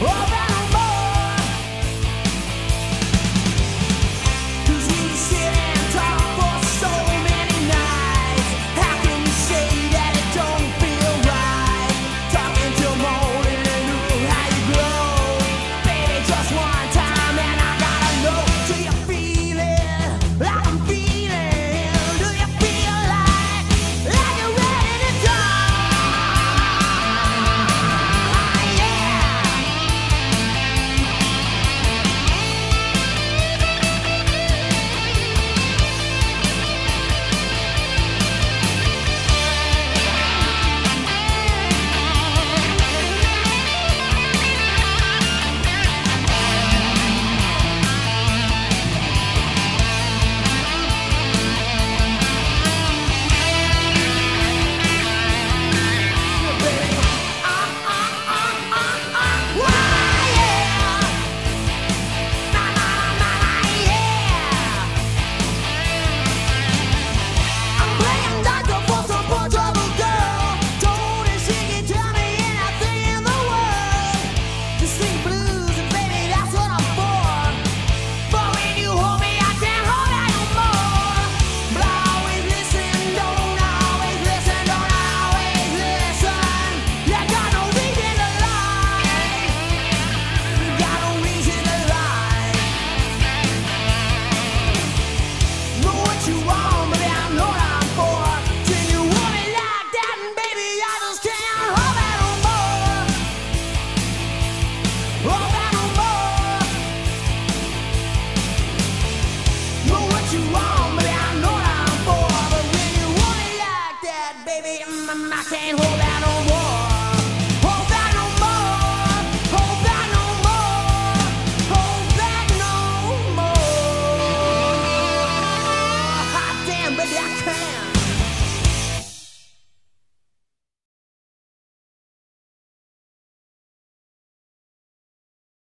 Oh! baby, mm, I can't hold out no more.